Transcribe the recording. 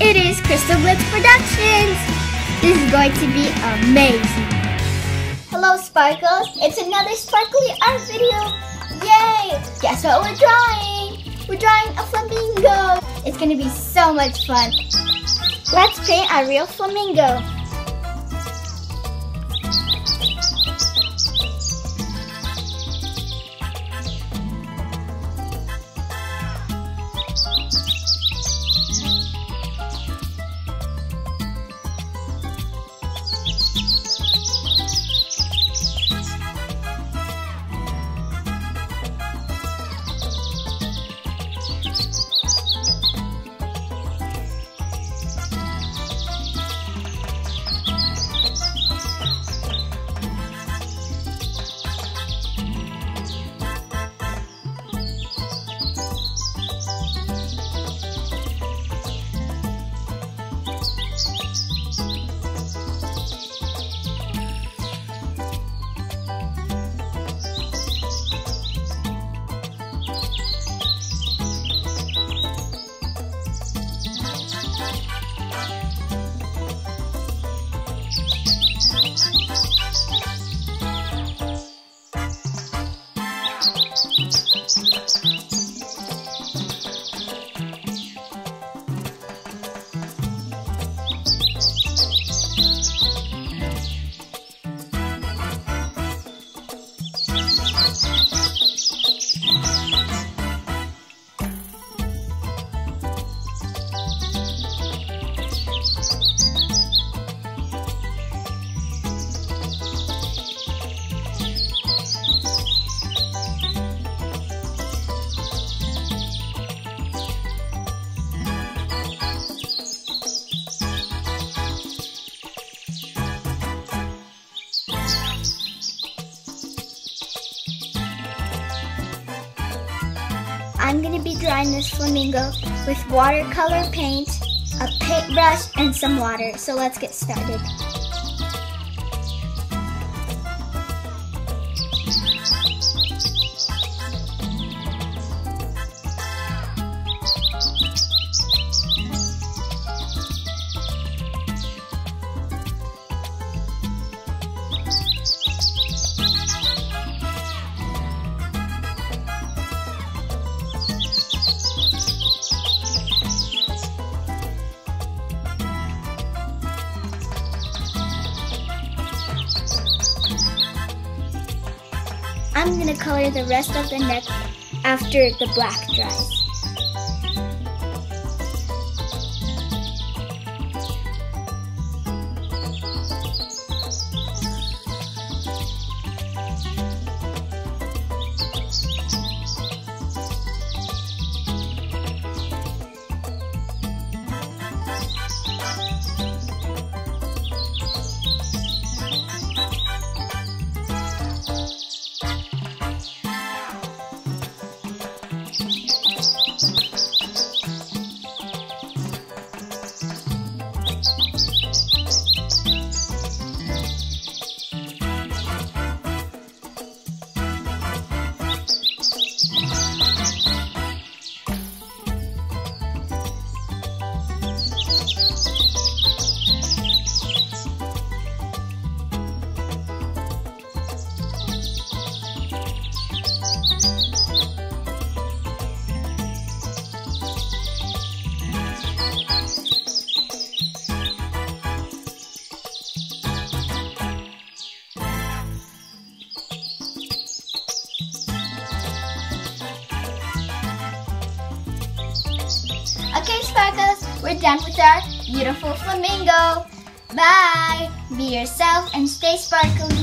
It is Crystal Glitz Productions. This is going to be amazing. Hello, Sparkles. It's another sparkly art video. Yay! Guess what we're drawing? We're drawing a flamingo. It's going to be so much fun. Let's paint a real flamingo. I'm going to be drawing this flamingo with watercolor paint, a paintbrush, and some water. So let's get started. I'm gonna color the rest of the neck after the black dries. We're done with our beautiful flamingo. Bye! Be yourself and stay sparkly.